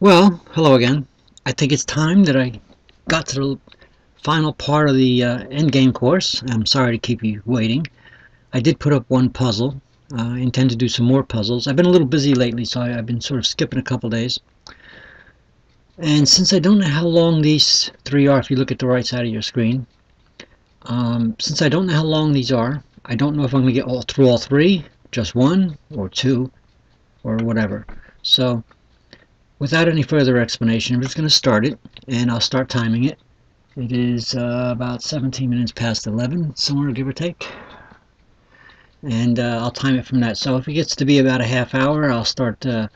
Well, hello again. I think it's time that I got to the final part of the uh, endgame course. I'm sorry to keep you waiting. I did put up one puzzle. Uh, I intend to do some more puzzles. I've been a little busy lately, so I, have been sort of skipping a couple days. And since I don't know how long these three are, if you look at the right side of your screen, um, since I don't know how long these are, I don't know if I'm going to get all through all three, just one, or two, or whatever. So without any further explanation, I'm just going to start it, and I'll start timing it. It is uh, about 17 minutes past 11, somewhere give or take. And uh, I'll time it from that. So if it gets to be about a half hour, I'll start uh,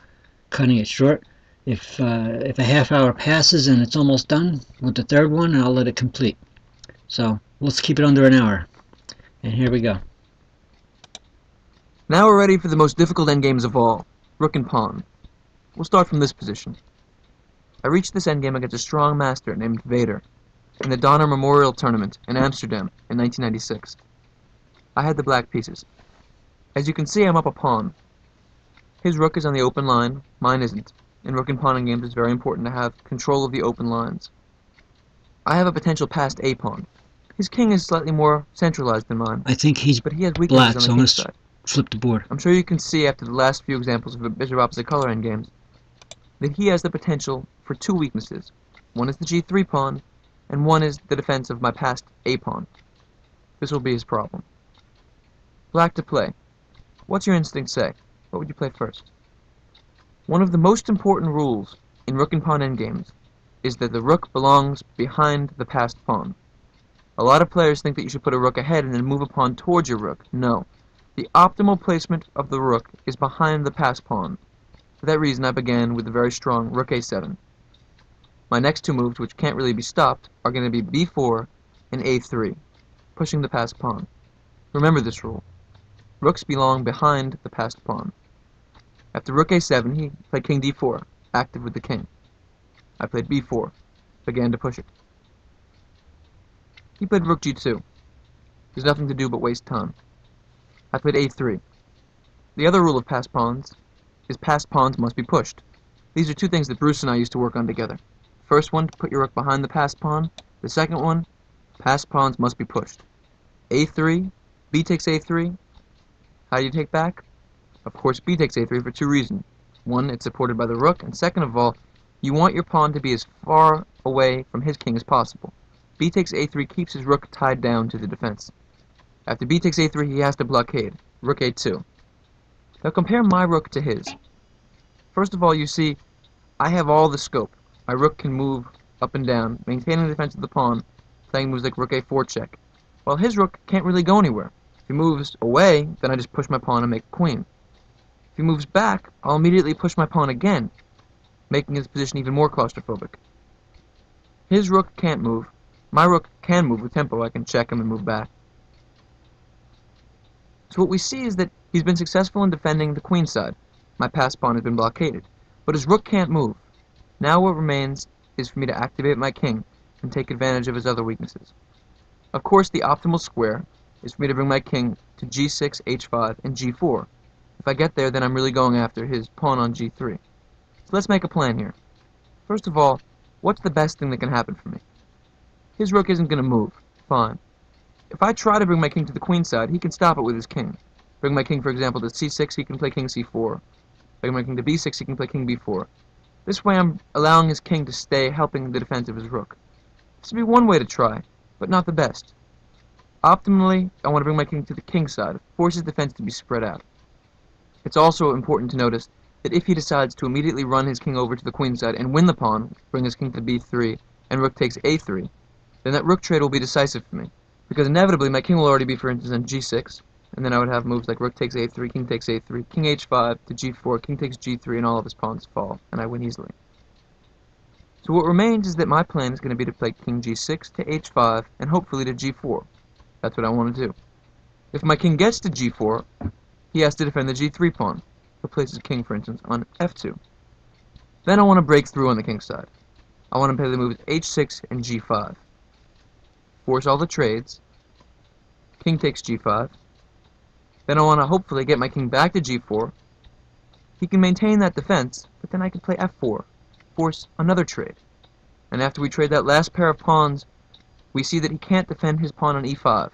cutting it short. If, uh, if a half hour passes and it's almost done with the third one, I'll let it complete. So let's keep it under an hour. And here we go. Now we're ready for the most difficult endgames of all, Rook and Pawn. We'll start from this position. I reached this endgame against a strong master named Vader in the Donner Memorial Tournament in Amsterdam in 1996. I had the black pieces. As you can see, I'm up a pawn. His rook is on the open line, mine isn't. In rook and pawn endgames, it's very important to have control of the open lines. I have a potential passed a pawn. His king is slightly more centralized than mine. I think he's but he has weaknesses black, on the so I'm going side. to flip the board. I'm sure you can see after the last few examples of a bishop opposite color endgames that he has the potential for two weaknesses. One is the g3 pawn, and one is the defense of my passed a pawn. This will be his problem. Black to play. What's your instinct say? What would you play first? One of the most important rules in rook and pawn endgames is that the rook belongs behind the passed pawn. A lot of players think that you should put a rook ahead and then move a pawn towards your rook. No. The optimal placement of the rook is behind the passed pawn. For that reason I began with a very strong rook a7. My next two moves, which can't really be stopped, are going to be b4 and a3, pushing the passed pawn. Remember this rule. Rooks belong behind the passed pawn. After rook a7, he played king d4, active with the king. I played b4, began to push it. He played rook g2. There's nothing to do but waste time. I played a3. The other rule of passed pawns is passed pawns must be pushed. These are two things that Bruce and I used to work on together. First one, put your rook behind the passed pawn. The second one, passed pawns must be pushed. a3, b takes a3. How do you take back? Of course, b takes a3 for two reasons. One, it's supported by the rook, and second of all, you want your pawn to be as far away from his king as possible. b takes a3 keeps his rook tied down to the defense. After b takes a3, he has to blockade. Rook a2. Now compare my rook to his. First of all, you see, I have all the scope. My rook can move up and down, maintaining the defense of the pawn, playing moves like rook a4 check, while his rook can't really go anywhere. If he moves away, then I just push my pawn and make queen. If he moves back, I'll immediately push my pawn again, making his position even more claustrophobic. His rook can't move. My rook can move with tempo. I can check him and move back. So what we see is that he's been successful in defending the queen side. My pass pawn has been blockaded. But his rook can't move. Now what remains is for me to activate my king and take advantage of his other weaknesses. Of course, the optimal square is for me to bring my king to g6, h5, and g4. If I get there, then I'm really going after his pawn on g3. So let's make a plan here. First of all, what's the best thing that can happen for me? His rook isn't going to move. Fine. If I try to bring my king to the queen side, he can stop it with his king. Bring my king, for example, to c6, he can play king c4. Bring my king to b6, he can play king b4. This way I'm allowing his king to stay helping the defense of his rook. This would be one way to try, but not the best. Optimally, I want to bring my king to the king side, force his defense to be spread out. It's also important to notice that if he decides to immediately run his king over to the queen side and win the pawn, bring his king to b3, and rook takes a3, then that rook trade will be decisive for me. Because inevitably my king will already be, for instance, on g6, and then I would have moves like rook takes a3, king takes a3, king h5 to g4, king takes g3, and all of his pawns fall, and I win easily. So what remains is that my plan is going to be to play king g6 to h5, and hopefully to g4. That's what I want to do. If my king gets to g4, he has to defend the g3 pawn. He'll place his king, for instance, on f2. Then I want to break through on the king side. I want to play the moves h6 and g5 force all the trades. King takes g5. Then I want to hopefully get my king back to g4. He can maintain that defense, but then I can play f4. force another trade. And after we trade that last pair of pawns, we see that he can't defend his pawn on e5.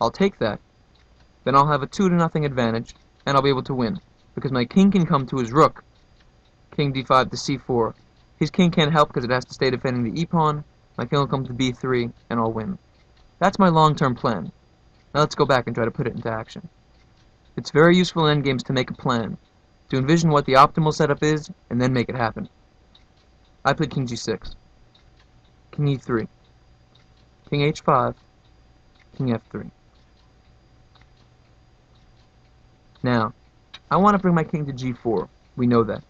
I'll take that. Then I'll have a 2 to nothing advantage, and I'll be able to win. Because my king can come to his rook. King d5 to c4. His king can't help because it has to stay defending the e-pawn. My king will come to b3, and I'll win. That's my long-term plan. Now let's go back and try to put it into action. It's very useful in endgames to make a plan, to envision what the optimal setup is, and then make it happen. I played king g6, king e3, king h5, king f3. Now, I want to bring my king to g4. We know that.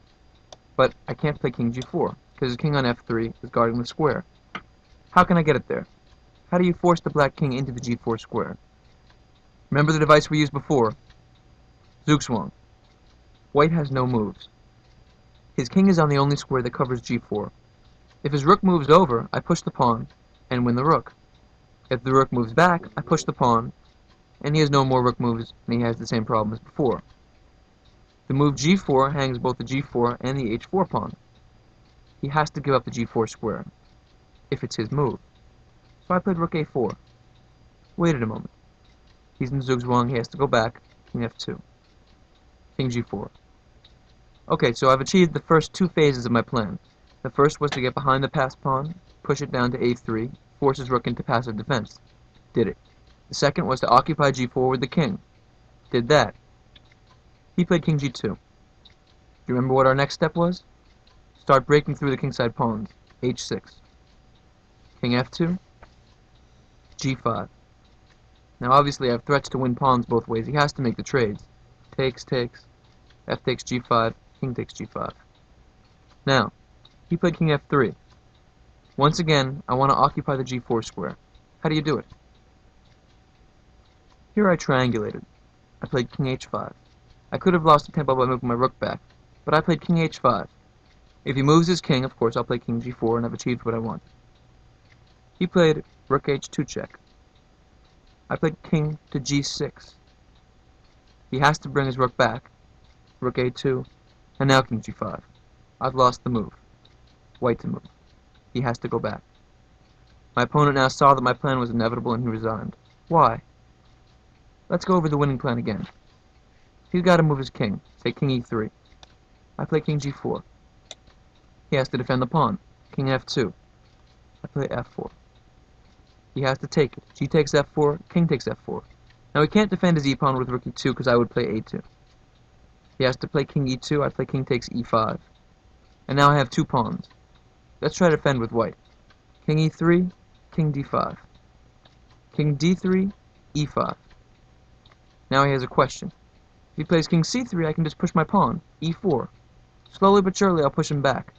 But I can't play king g4, because the king on f3 is guarding the square. How can I get it there? How do you force the black king into the g4 square? Remember the device we used before? Zugzwang. White has no moves. His king is on the only square that covers g4. If his rook moves over, I push the pawn and win the rook. If the rook moves back, I push the pawn, and he has no more rook moves, and he has the same problem as before. The move g4 hangs both the g4 and the h4 pawn. He has to give up the g4 square, if it's his move. So I played rook a4. Waited a moment. He's in Zugzwang, he has to go back, king f2. King g4. Okay, so I've achieved the first two phases of my plan. The first was to get behind the passed pawn, push it down to a3, force his rook into passive defense. Did it. The second was to occupy g4 with the king. Did that. He played king g2. Do you remember what our next step was? Start breaking through the kingside pawns. h6. King f2. g5. Now obviously I have threats to win pawns both ways. He has to make the trades. Takes, takes. F takes g5. King takes g5. Now, he played king f3. Once again, I want to occupy the g4 square. How do you do it? Here I triangulated. I played king h5. I could have lost the tempo by moving my rook back, but I played king h5. If he moves his king, of course, I'll play king g4, and I've achieved what I want. He played rook h2 check. I played king to g6. He has to bring his rook back. Rook a2, and now king g5. I've lost the move. White to move. He has to go back. My opponent now saw that my plan was inevitable and he resigned. Why? Let's go over the winning plan again. He's got to move his king, say king e3. I play king g4. He has to defend the pawn, king f2. I play f4. He has to take it. G takes f4, king takes f4. Now he can't defend his e-pawn with rook e2 because I would play a2. He has to play king e2, I play king takes e5. And now I have two pawns. Let's try to defend with white. King e3, king d5. King d3, e5. Now he has a question. If he plays king c3, I can just push my pawn, e4. Slowly but surely, I'll push him back.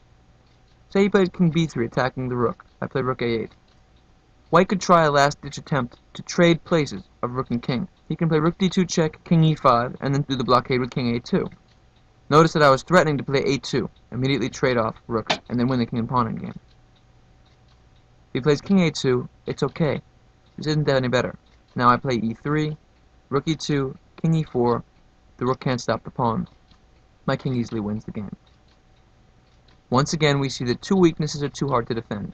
Say he played king b3, attacking the rook. I play rook a8. White could try a last-ditch attempt to trade places of rook and king. He can play rook d2 check, king e5, and then do the blockade with king a2. Notice that I was threatening to play a2, immediately trade off rook, and then win the king and pawn game. If he plays king a2, it's okay. This isn't that any better. Now I play e3, rook e2, king e4, the rook can't stop the pawn. My king easily wins the game. Once again, we see that two weaknesses are too hard to defend.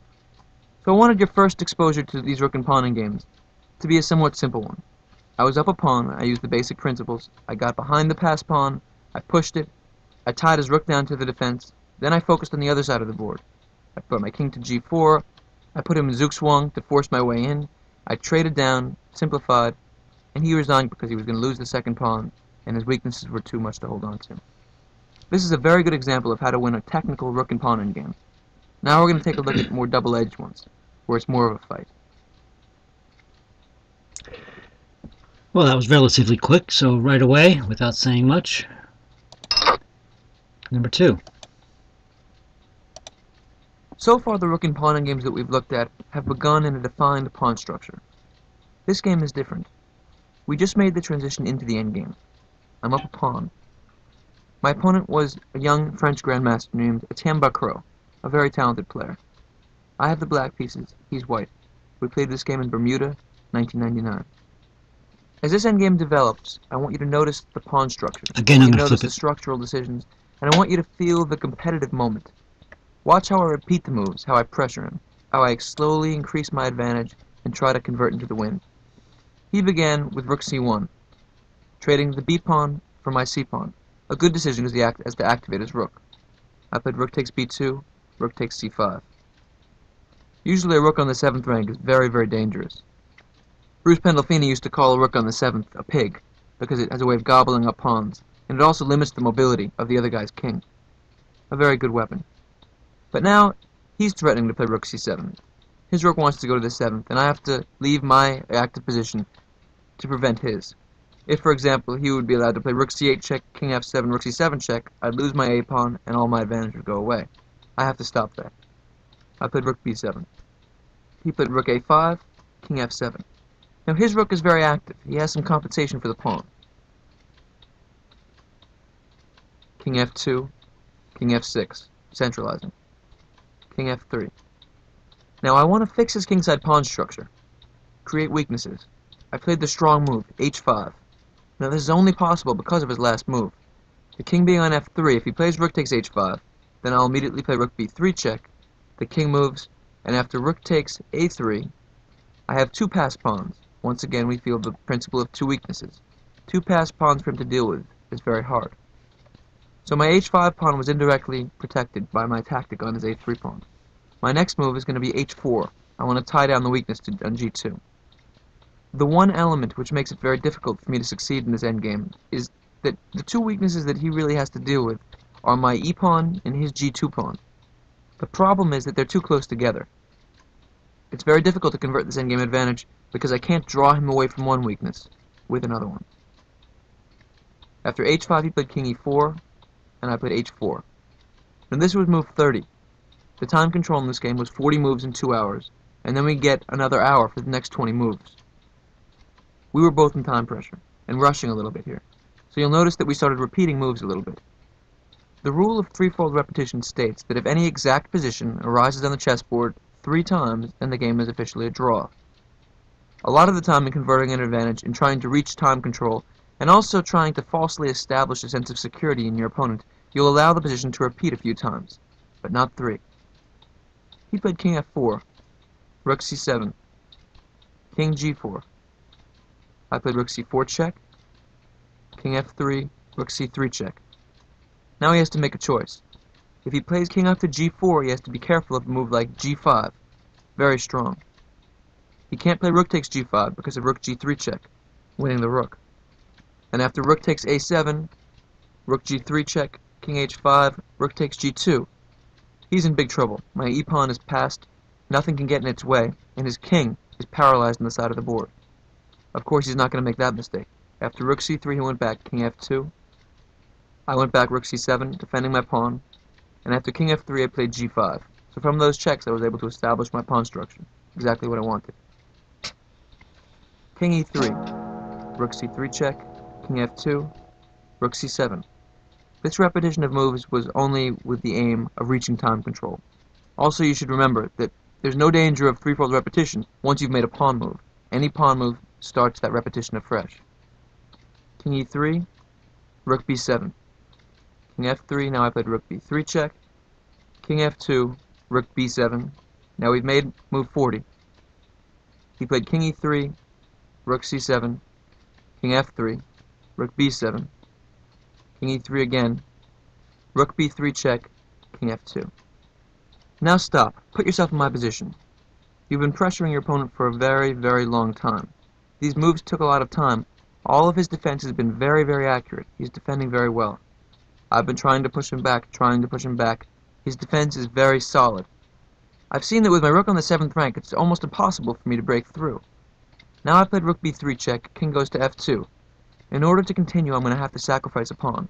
So I wanted your first exposure to these rook and pawn games to be a somewhat simple one. I was up a pawn, I used the basic principles, I got behind the pass pawn, I pushed it, I tied his rook down to the defense, then I focused on the other side of the board. I put my king to g4, I put him in Zugzwang to force my way in, I traded down, simplified, and he resigned because he was going to lose the second pawn, and his weaknesses were too much to hold on to. This is a very good example of how to win a technical rook and pawn game. Now we're going to take a look at more double-edged ones, where it's more of a fight. Well, that was relatively quick, so right away, without saying much. Number two. So far, the rook and pawn games that we've looked at have begun in a defined pawn structure. This game is different. We just made the transition into the endgame. I'm up a pawn. My opponent was a young French grandmaster named Etienne Bacrot, a very talented player. I have the black pieces, he's white. We played this game in Bermuda, 1999. As this endgame develops, I want you to notice the pawn structure. Again, I'm going to notice the structural decisions, and I want you to feel the competitive moment. Watch how I repeat the moves, how I pressure him, how I slowly increase my advantage and try to convert into the win. He began with rook c1, trading the b-pawn for my c-pawn. A good decision as, the act as to activate his rook. I played rook takes b2, rook takes c5. Usually a rook on the 7th rank is very, very dangerous. Bruce Pandolfini used to call a rook on the 7th a pig, because it has a way of gobbling up pawns, and it also limits the mobility of the other guy's king. A very good weapon. But now, he's threatening to play rook c7. His rook wants to go to the 7th, and I have to leave my active position to prevent his. If, for example, he would be allowed to play rook c8 check, king f7, rook c7 check, I'd lose my a-pawn, and all my advantage would go away. I have to stop that. I played rook b7. He played rook a5, king f7. Now his rook is very active. He has some compensation for the pawn. King f2, king f6, centralizing. King f3. Now I want to fix his kingside pawn structure. Create weaknesses. I played the strong move, h5. Now this is only possible because of his last move. The king being on f3, if he plays rook takes h5, then I'll immediately play rook b3 check, the king moves, and after rook takes a3, I have two passed pawns. Once again, we feel the principle of two weaknesses. Two passed pawns for him to deal with is very hard. So my h5 pawn was indirectly protected by my tactic on his a3 pawn. My next move is going to be h4. I want to tie down the weakness to, on g2. The one element which makes it very difficult for me to succeed in this endgame is that the two weaknesses that he really has to deal with are my e-pawn and his g2 pawn. The problem is that they're too close together. It's very difficult to convert this endgame advantage because I can't draw him away from one weakness with another one. After h5 he played king e4, and I played h4. And this was move 30. The time control in this game was 40 moves in 2 hours, and then we get another hour for the next 20 moves. We were both in time pressure, and rushing a little bit here, so you'll notice that we started repeating moves a little bit. The rule of threefold repetition states that if any exact position arises on the chessboard three times, then the game is officially a draw. A lot of the time in converting an advantage in trying to reach time control, and also trying to falsely establish a sense of security in your opponent, you'll allow the position to repeat a few times, but not three. He played king f4, rook c7, king g4. I played rook c4 check, king f3, rook c3 check. Now he has to make a choice. If he plays king after g4, he has to be careful of a move like g5. Very strong. He can't play rook takes g5 because of rook g3 check, winning the rook. And after rook takes a7, rook g3 check, king h5, rook takes g2. He's in big trouble. My e-pawn is passed, nothing can get in its way, and his king is paralyzed on the side of the board. Of course, he's not going to make that mistake. After rook c3, he went back king f2, I went back rook c7, defending my pawn, and after king f3 I played g5. So from those checks I was able to establish my pawn structure, exactly what I wanted. King e3, rook c3 check, king f2, rook c7. This repetition of moves was only with the aim of reaching time control. Also you should remember that there's no danger of threefold repetition once you've made a pawn move. Any pawn move starts that repetition afresh. King e3, rook b7. King f3, now I played rook b3 check. King f2, rook b7. Now we've made move 40. He played king e3, rook c7, king f3, rook b7, king e3 again, rook b3 check, king f2. Now stop. Put yourself in my position. You've been pressuring your opponent for a very, very long time. These moves took a lot of time. All of his defense has been very, very accurate. He's defending very well. I've been trying to push him back, trying to push him back. His defense is very solid. I've seen that with my rook on the 7th rank, it's almost impossible for me to break through. Now I played rook b3 check, king goes to f2. In order to continue, I'm going to have to sacrifice a pawn.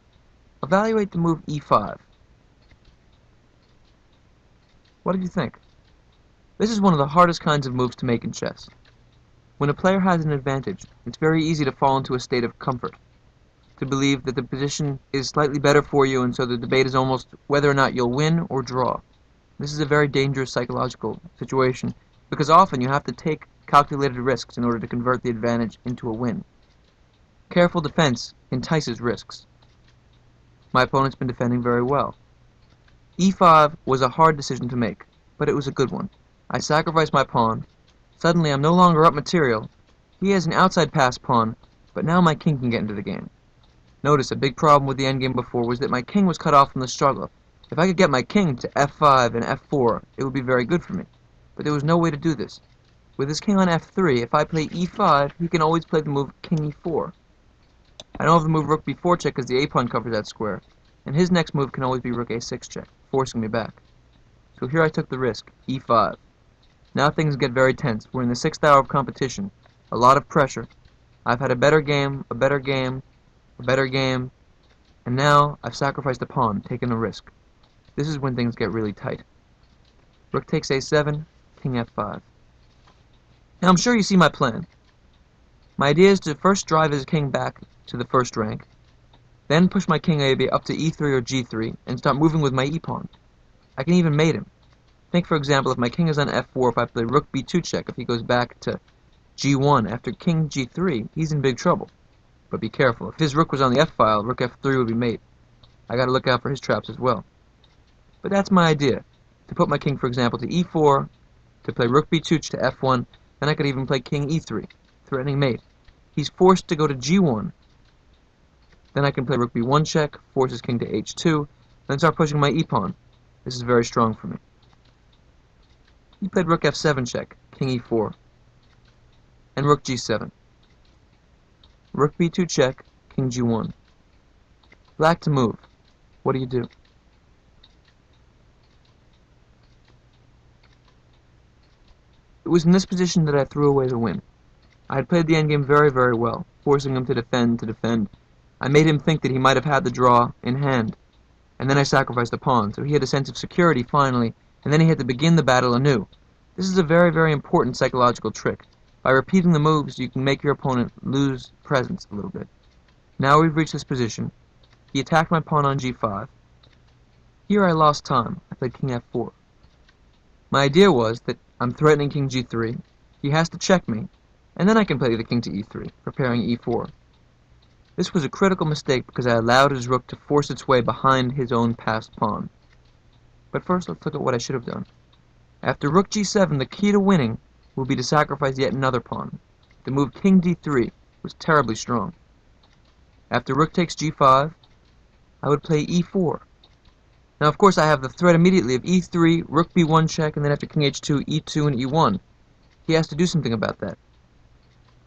Evaluate the move e5. What did you think? This is one of the hardest kinds of moves to make in chess. When a player has an advantage, it's very easy to fall into a state of comfort to believe that the position is slightly better for you, and so the debate is almost whether or not you'll win or draw. This is a very dangerous psychological situation because often you have to take calculated risks in order to convert the advantage into a win. Careful defense entices risks. My opponent's been defending very well. e5 was a hard decision to make, but it was a good one. I sacrificed my pawn. Suddenly I'm no longer up material. He has an outside pass pawn, but now my king can get into the game. Notice a big problem with the endgame before was that my king was cut off from the struggle. If I could get my king to f5 and f4, it would be very good for me. But there was no way to do this. With his king on f3, if I play e5, he can always play the move king e4. I don't of the move rook b4 check because the a pawn covers that square, and his next move can always be rook a6 check, forcing me back. So here I took the risk, e5. Now things get very tense. We're in the sixth hour of competition. A lot of pressure. I've had a better game, a better game, a better game, and now I've sacrificed a pawn, taken a risk. This is when things get really tight. Rook takes a7, king f5. Now I'm sure you see my plan. My idea is to first drive his king back to the first rank, then push my king maybe up to e3 or g3 and start moving with my e-pawn. I can even mate him. Think for example if my king is on f4 if I play rook b2 check if he goes back to g1 after king g3 he's in big trouble. But be careful, if his rook was on the f-file, rook f3 would be mate. I gotta look out for his traps as well. But that's my idea. To put my king, for example, to e4, to play rook b2 to f1, then I could even play king e3, threatening mate. He's forced to go to g1. Then I can play rook b1 check, force his king to h2, then start pushing my e-pawn. This is very strong for me. He played rook f7 check, king e4, and rook g7. Rook b2 check, king g1. Black to move. What do you do? It was in this position that I threw away the win. I had played the endgame very, very well, forcing him to defend, to defend. I made him think that he might have had the draw in hand, and then I sacrificed a pawn, so he had a sense of security finally, and then he had to begin the battle anew. This is a very, very important psychological trick. By repeating the moves, you can make your opponent lose presence a little bit. Now we've reached this position. He attacked my pawn on g5. Here I lost time. I played king f4. My idea was that I'm threatening king g3, he has to check me, and then I can play the king to e3, preparing e4. This was a critical mistake because I allowed his rook to force its way behind his own passed pawn. But first let's look at what I should have done. After rook g7, the key to winning will be to sacrifice yet another pawn. The move king d3 was terribly strong. After rook takes g5, I would play e4. Now of course I have the threat immediately of e3, rook b1 check, and then after king h2, e2 and e1. He has to do something about that.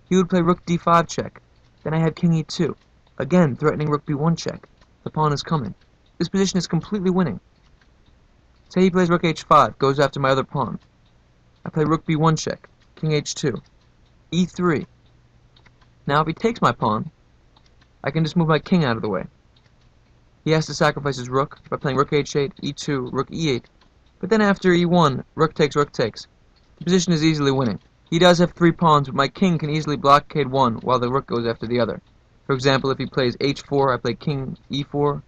He would play rook d5 check. Then I have king e2. Again, threatening rook b1 check. The pawn is coming. This position is completely winning. Say he plays rook h5, goes after my other pawn. I play rook b1 check, king h2, e3. Now if he takes my pawn, I can just move my king out of the way. He has to sacrifice his rook by playing rook h8, e2, rook e8. But then after e1, rook takes, rook takes. The position is easily winning. He does have three pawns, but my king can easily blockade one while the rook goes after the other. For example, if he plays h4, I play king e4.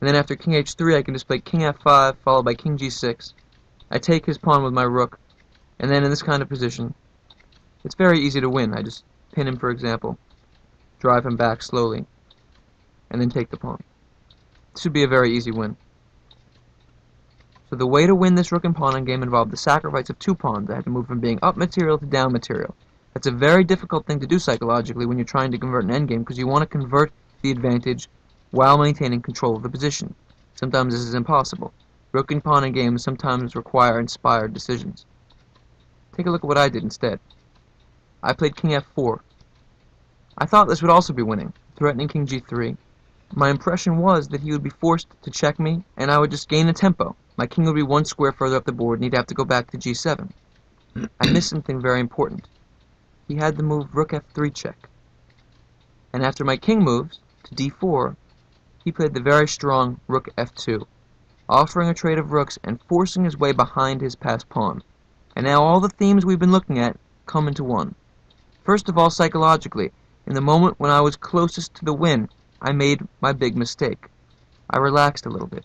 And then after king h3, I can just play king f5, followed by king g6. I take his pawn with my rook, and then in this kind of position, it's very easy to win. I just pin him, for example, drive him back slowly, and then take the pawn. This would be a very easy win. So the way to win this rook and pawn game involved the sacrifice of two pawns. I had to move from being up material to down material. That's a very difficult thing to do psychologically when you're trying to convert an endgame because you want to convert the advantage while maintaining control of the position. Sometimes this is impossible. Rook and pawn games sometimes require inspired decisions. Take a look at what I did instead. I played king f4. I thought this would also be winning, threatening king g3. My impression was that he would be forced to check me, and I would just gain a tempo. My king would be one square further up the board, and he'd have to go back to g7. I missed something very important. He had the move rook f3 check. And after my king moves to d4, he played the very strong rook f2, offering a trade of rooks and forcing his way behind his passed pawn. And now all the themes we've been looking at come into one. First of all, psychologically, in the moment when I was closest to the win, I made my big mistake. I relaxed a little bit.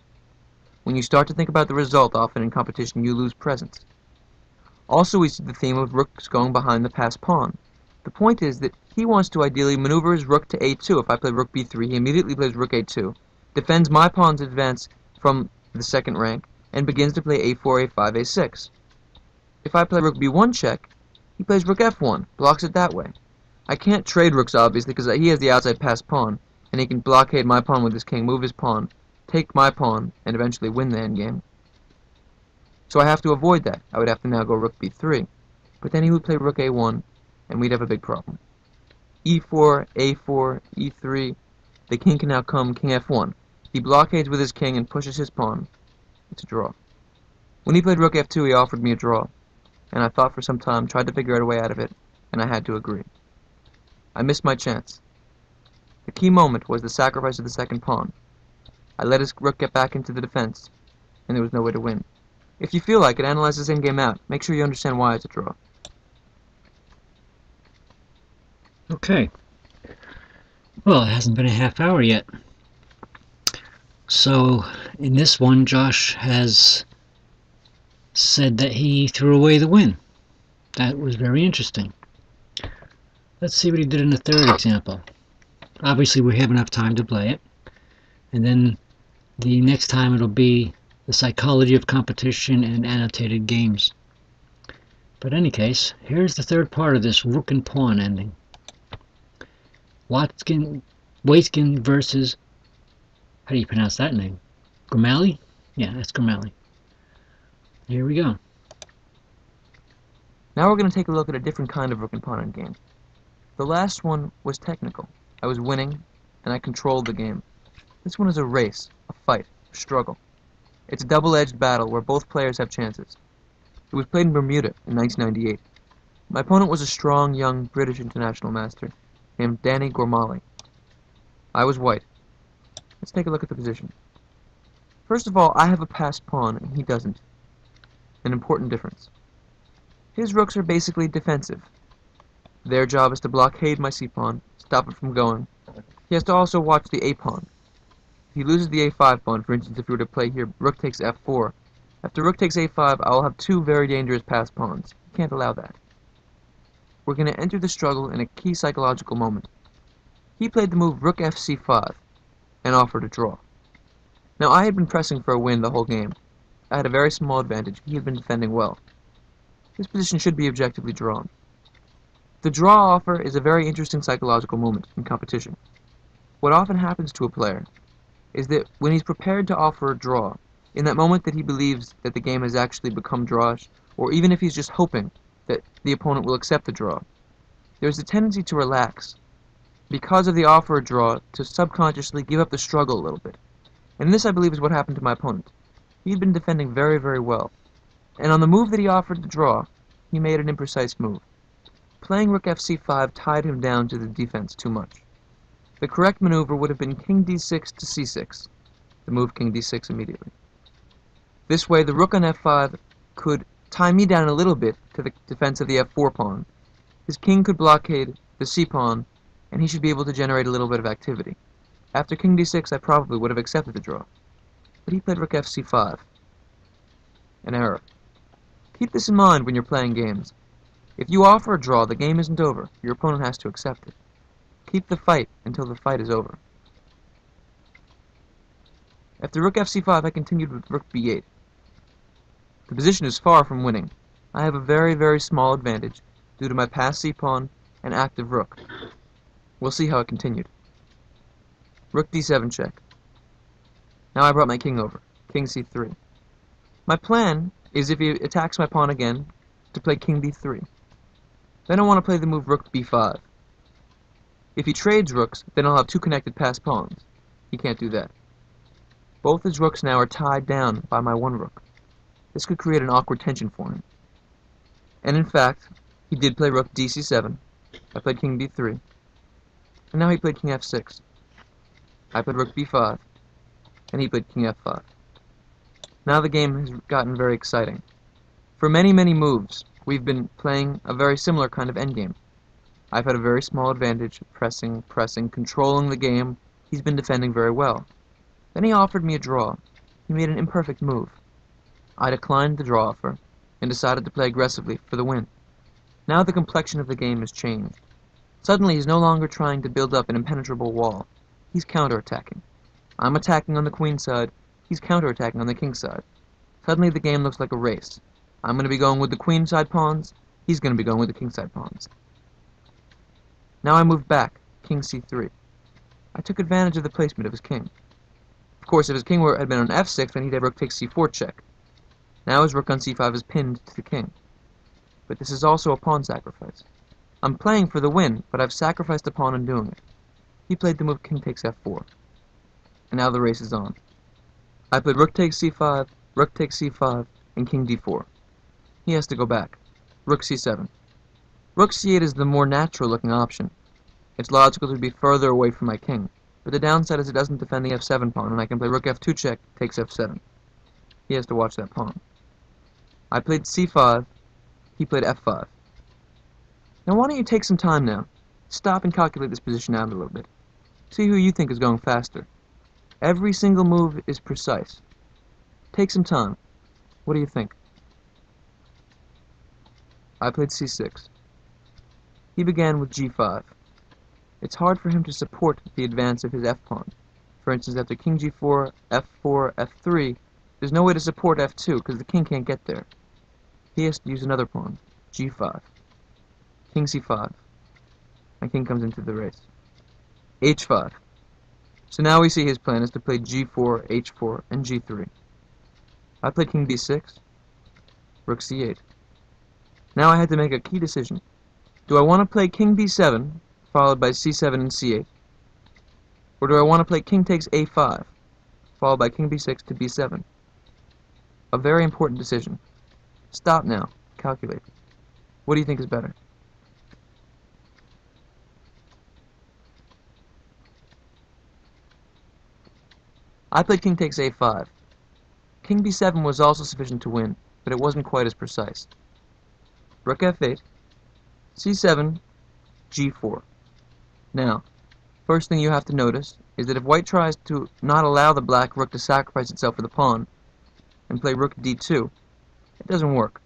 When you start to think about the result, often in competition, you lose presence. Also, we see the theme of rooks going behind the passed pawn. The point is that he wants to ideally maneuver his rook to a2. If I play rook b3, he immediately plays rook a2, defends my pawn's advance from the second rank, and begins to play a4, a5, a6. If I play rook b1 check, he plays rook f1, blocks it that way. I can't trade rooks, obviously, because he has the outside pass pawn, and he can blockade my pawn with his king, move his pawn, take my pawn, and eventually win the endgame. So I have to avoid that. I would have to now go rook b3. But then he would play rook a1, and we'd have a big problem. e4, a4, e3. The king can now come king f1. He blockades with his king and pushes his pawn. It's a draw. When he played rook f2, he offered me a draw, and I thought for some time, tried to figure out a way out of it, and I had to agree. I missed my chance. The key moment was the sacrifice of the second pawn. I let his rook get back into the defense, and there was no way to win. If you feel like it, analyze this endgame out. Make sure you understand why it's a draw. Okay. Well, it hasn't been a half hour yet. So, in this one, Josh has said that he threw away the win. That was very interesting. Let's see what he did in the third example. Obviously, we have enough time to play it. And then the next time it'll be the psychology of competition and annotated games. But any case, here's the third part of this rook and pawn ending. Watkin, Waitkin versus, how do you pronounce that name? Grimali? Yeah, that's Grimali. Here we go. Now we're going to take a look at a different kind of rook and pawn game. The last one was technical. I was winning, and I controlled the game. This one is a race, a fight, a struggle. It's a double-edged battle where both players have chances. It was played in Bermuda in 1998. My opponent was a strong, young British international master named Danny Gormally. I was white. Let's take a look at the position. First of all, I have a passed pawn, and he doesn't. An important difference. His rooks are basically defensive. Their job is to blockade my c-pawn, stop it from going. He has to also watch the a-pawn. If he loses the a5 pawn, for instance, if he were to play here, rook takes f4, after rook takes a5, I will have two very dangerous passed pawns. Can't allow that. We're going to enter the struggle in a key psychological moment. He played the move rook fc5 and offered a draw. Now I had been pressing for a win the whole game. I had a very small advantage. He had been defending well. This position should be objectively drawn. The draw offer is a very interesting psychological moment in competition. What often happens to a player is that when he's prepared to offer a draw, in that moment that he believes that the game has actually become drawish, or even if he's just hoping that the opponent will accept the draw. There is a tendency to relax, because of the offer of draw, to subconsciously give up the struggle a little bit. And this, I believe, is what happened to my opponent. He had been defending very, very well. And on the move that he offered to draw, he made an imprecise move. Playing rook fc5 tied him down to the defense too much. The correct maneuver would have been king d6 to c6, the move king d6 immediately. This way, the rook on f5 could tie me down a little bit to the defense of the f4 pawn. His king could blockade the c pawn, and he should be able to generate a little bit of activity. After king d6, I probably would have accepted the draw. But he played rook fc5. An error. Keep this in mind when you're playing games. If you offer a draw, the game isn't over. Your opponent has to accept it. Keep the fight until the fight is over. After rook fc5, I continued with rook b8. The position is far from winning. I have a very, very small advantage due to my passed c-pawn and active rook. We'll see how it continued. Rook d7 check. Now I brought my king over. King c3. My plan is if he attacks my pawn again, to play king d3. Then I want to play the move rook b5. If he trades rooks, then I'll have two connected passed pawns. He can't do that. Both his rooks now are tied down by my one rook. This could create an awkward tension for him. And in fact, he did play rook dc7. I played king b3. And now he played king f6. I played rook b5. And he played king f5. Now the game has gotten very exciting. For many, many moves, we've been playing a very similar kind of endgame. I've had a very small advantage, pressing, pressing, controlling the game. He's been defending very well. Then he offered me a draw. He made an imperfect move. I declined the draw offer, and decided to play aggressively for the win. Now the complexion of the game has changed. Suddenly he's no longer trying to build up an impenetrable wall. He's counterattacking. I'm attacking on the queen side, He's counterattacking on the king side. Suddenly the game looks like a race. I'm going to be going with the queen side pawns. He's going to be going with the king side pawns. Now I move back, king c3. I took advantage of the placement of his king. Of course, if his king were, had been on f6, then he'd have rook takes c4 check. Now his rook on c5 is pinned to the king. But this is also a pawn sacrifice. I'm playing for the win, but I've sacrificed a pawn in doing it. He played the move king takes f4. And now the race is on. I played rook takes c5, rook takes c5, and king d4. He has to go back. Rook c7. Rook c8 is the more natural looking option. It's logical to be further away from my king, but the downside is it doesn't defend the f7 pawn, and I can play rook f2 check, takes f7. He has to watch that pawn. I played c5, he played f5. Now why don't you take some time now? Stop and calculate this position out a little bit. See who you think is going faster. Every single move is precise. Take some time. What do you think? I played c6. He began with g5. It's hard for him to support the advance of his f-pawn. For instance, after king g4, f4, f3, there's no way to support f2 because the king can't get there. He has to use another pawn, g5. King c5. My king comes into the race. h5. So now we see his plan is to play g4, h4, and g3. I played king b6, rook c8. Now I had to make a key decision. Do I want to play king b7, followed by c7 and c8? Or do I want to play king takes a5, followed by king b6 to b7? A very important decision. Stop now. Calculate. What do you think is better? I played king takes a5. King b7 was also sufficient to win, but it wasn't quite as precise. Rook f8, c7, g4. Now, first thing you have to notice is that if white tries to not allow the black rook to sacrifice itself for the pawn and play rook d2, it doesn't work,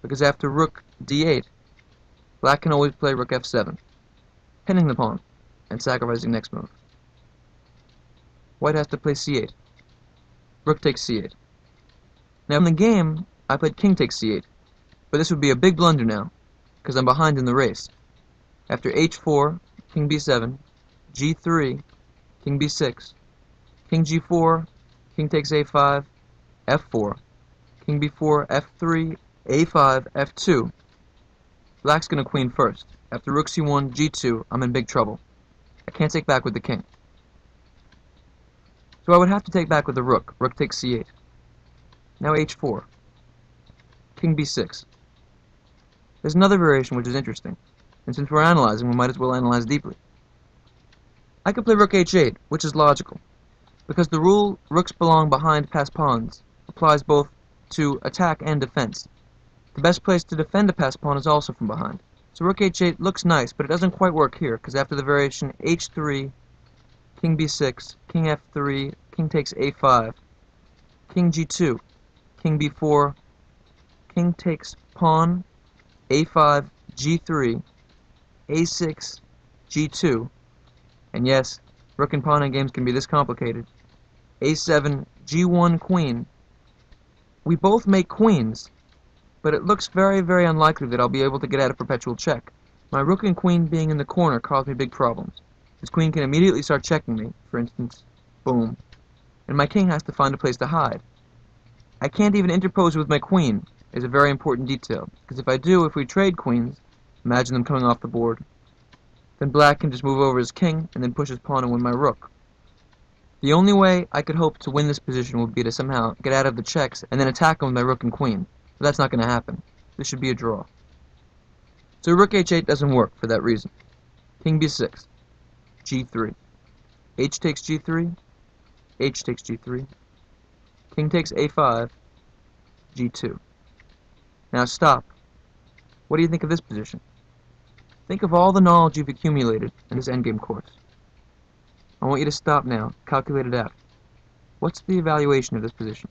because after rook d8, black can always play rook f7, pinning the pawn and sacrificing next move. White has to play c8. Rook takes c8. Now in the game, I played king takes c8, but this would be a big blunder now, because I'm behind in the race. After h4, king b7, g3, king b6, king g4, king takes a5, f4, king b4, f3, a5, f2. Black's gonna queen first. After rook c1, g2, I'm in big trouble. I can't take back with the king. So I would have to take back with the rook. Rook takes c8. Now h4. King b6. There's another variation which is interesting, and since we're analyzing, we might as well analyze deeply. I could play rook h8, which is logical, because the rule rooks belong behind passed pawns applies both to attack and defense. The best place to defend a passed pawn is also from behind. So rook h8 looks nice, but it doesn't quite work here, because after the variation h3, king b6, king f3, king takes a5, king g2, king b4, king takes pawn, a5, g3, a6, g2, and yes, rook and pawn endgames can be this complicated, a7, g1, queen. We both make queens, but it looks very, very unlikely that I'll be able to get out of perpetual check. My rook and queen being in the corner caused me big problems. His queen can immediately start checking me, for instance, boom, and my king has to find a place to hide. I can't even interpose with my queen, is a very important detail, because if I do, if we trade queens, imagine them coming off the board, then black can just move over his king and then push his pawn and win my rook. The only way I could hope to win this position would be to somehow get out of the checks and then attack him with my rook and queen, but that's not going to happen. This should be a draw. So rook h8 doesn't work for that reason. King b6 g3. H takes g3, H takes g3, king takes a5, g2. Now stop. What do you think of this position? Think of all the knowledge you've accumulated in this endgame course. I want you to stop now, calculate it out. What's the evaluation of this position?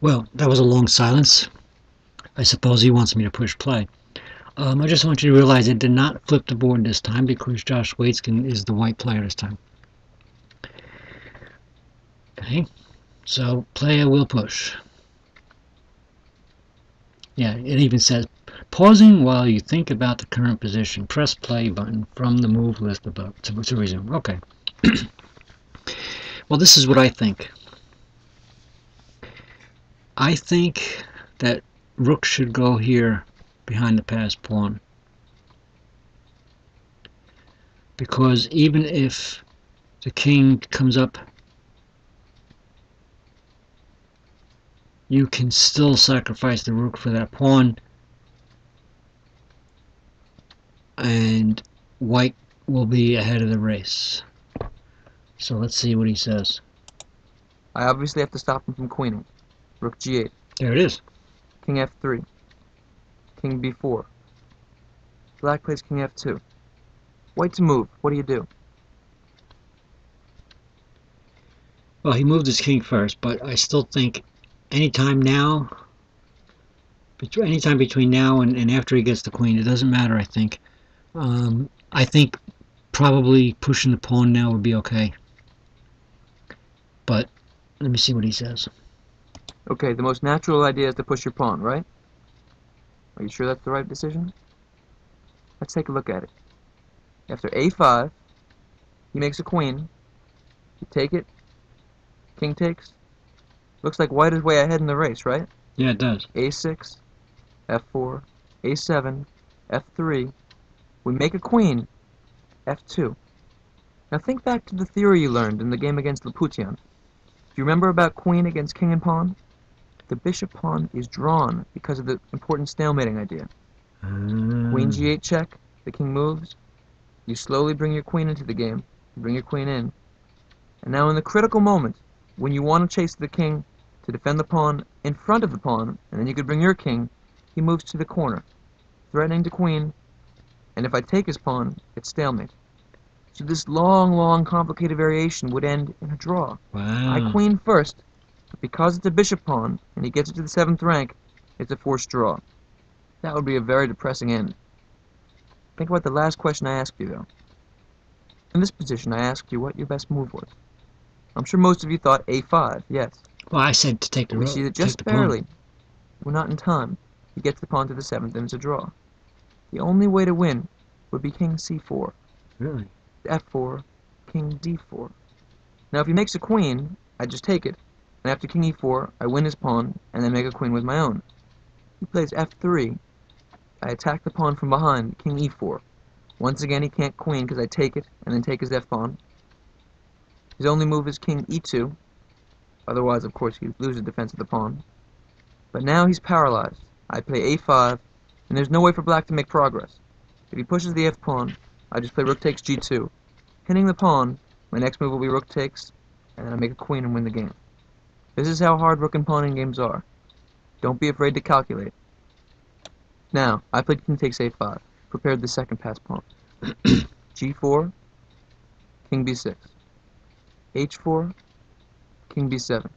Well, that was a long silence. I suppose he wants me to push play. Um, I just want you to realize it did not flip the board this time because Josh Waitzkin is the white player this time. Okay, so player will push. Yeah, it even says pausing while you think about the current position. Press play button from the move list above to, to resume. Okay. well, this is what I think. I think that rook should go here behind the passed pawn. Because even if the king comes up, you can still sacrifice the rook for that pawn. And white will be ahead of the race. So let's see what he says. I obviously have to stop him from queening. Rook g8. There it is. King f3. King b4. Black plays king f2. White to move. What do you do? Well, he moved his king first, but I still think anytime now, anytime between now and, and after he gets the queen, it doesn't matter, I think. Um, I think probably pushing the pawn now would be okay. But let me see what he says. Okay, the most natural idea is to push your pawn, right? Are you sure that's the right decision? Let's take a look at it. After a5, he makes a queen. You take it. King takes. Looks like white is way ahead in the race, right? Yeah, it does. a6, f4, a7, f3. We make a queen, f2. Now think back to the theory you learned in the game against Lputian. Do you remember about queen against king and pawn? The bishop pawn is drawn because of the important stalemating idea. Mm. Queen g8 check, the king moves. You slowly bring your queen into the game. You bring your queen in. And now in the critical moment, when you want to chase the king to defend the pawn in front of the pawn, and then you could bring your king, he moves to the corner, threatening to queen, and if I take his pawn, it's stalemate. So this long, long, complicated variation would end in a draw. Wow. I queen first, because it's a bishop pawn, and he gets it to the 7th rank, it's a forced draw. That would be a very depressing end. Think about the last question I asked you, though. In this position, I asked you what your best move was. I'm sure most of you thought a5, yes. Well, I said to take the We see that just the pawn. barely. We're not in time. He gets the pawn to the 7th, and it's a draw. The only way to win would be king c4, Really? f4, king d4. Now, if he makes a queen, I just take it, and after king e4, I win his pawn, and then make a queen with my own. He plays f3. I attack the pawn from behind, king e4. Once again, he can't queen because I take it, and then take his f-pawn. His only move is king e2. Otherwise, of course, he loses defense of the pawn. But now he's paralyzed. I play a5, and there's no way for black to make progress. If he pushes the f-pawn, I just play rook takes g2. Hitting the pawn, my next move will be rook takes, and then I make a queen and win the game. This is how hard rook and pawn endgames are. Don't be afraid to calculate. Now, I played king takes a5, prepared the second pass pawn. g4, king b6. h4, king b7.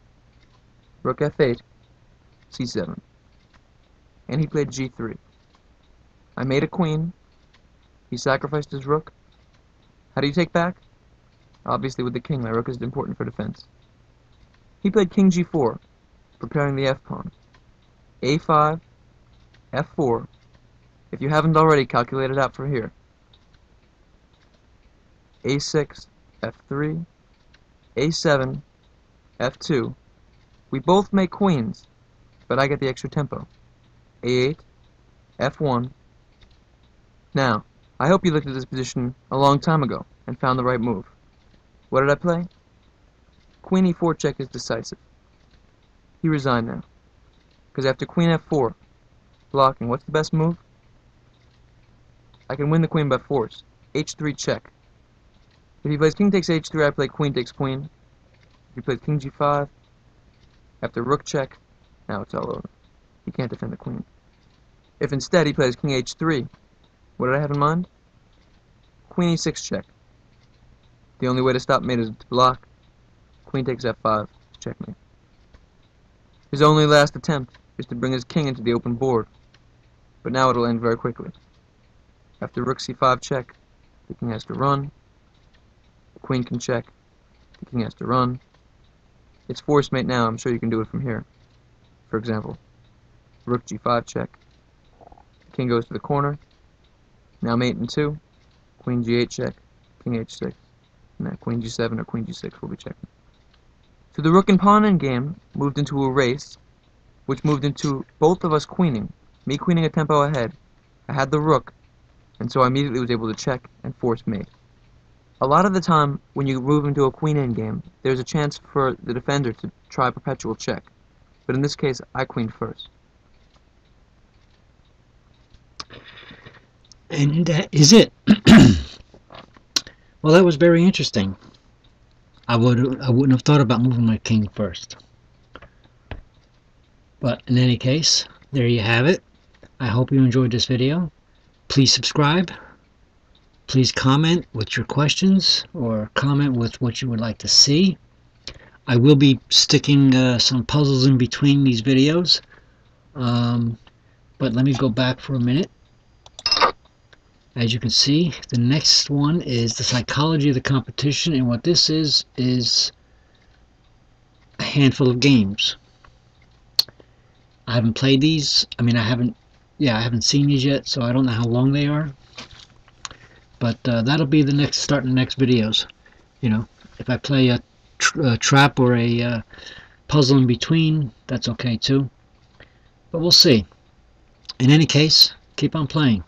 Rook f8, c7. And he played g3. I made a queen. He sacrificed his rook. How do you take back? Obviously with the king, my rook is important for defense. He played king g4, preparing the f-pawn. a5, f4. If you haven't already, calculate it out for here. a6, f3, a7, f2. We both make queens, but I get the extra tempo. a8, f1. Now, I hope you looked at this position a long time ago and found the right move. What did I play? Queen e4 check is decisive. He resigned now. Because after queen f4, blocking, what's the best move? I can win the queen by force. h3 check. If he plays king takes h3, I play queen takes queen. If he plays king g5, after rook check, now it's all over. He can't defend the queen. If instead he plays king h3, what did I have in mind? Queen e6 check. The only way to stop mate is to block. Queen takes f5, checkmate. His only last attempt is to bring his king into the open board, but now it'll end very quickly. After rook c5 check, the king has to run, the queen can check, the king has to run. It's forced mate now, I'm sure you can do it from here. For example, rook g5 check, the king goes to the corner, now mate in 2, queen g8 check, king h6, and queen g7 or queen g6 will be checking. So the rook and pawn endgame moved into a race, which moved into both of us queening, me queening a tempo ahead. I had the rook, and so I immediately was able to check and force mate. A lot of the time, when you move into a queen endgame, there's a chance for the defender to try perpetual check. But in this case, I queened first. And that is it. well, that was very interesting. I would I wouldn't have thought about moving my king first. But in any case, there you have it. I hope you enjoyed this video. Please subscribe. Please comment with your questions or comment with what you would like to see. I will be sticking uh, some puzzles in between these videos. Um, but let me go back for a minute. As you can see, the next one is the psychology of the competition, and what this is, is a handful of games. I haven't played these, I mean I haven't, yeah, I haven't seen these yet, so I don't know how long they are. But uh, that'll be the next, start in the next videos. You know, if I play a, tr a trap or a uh, puzzle in between, that's okay too. But we'll see. In any case, keep on playing.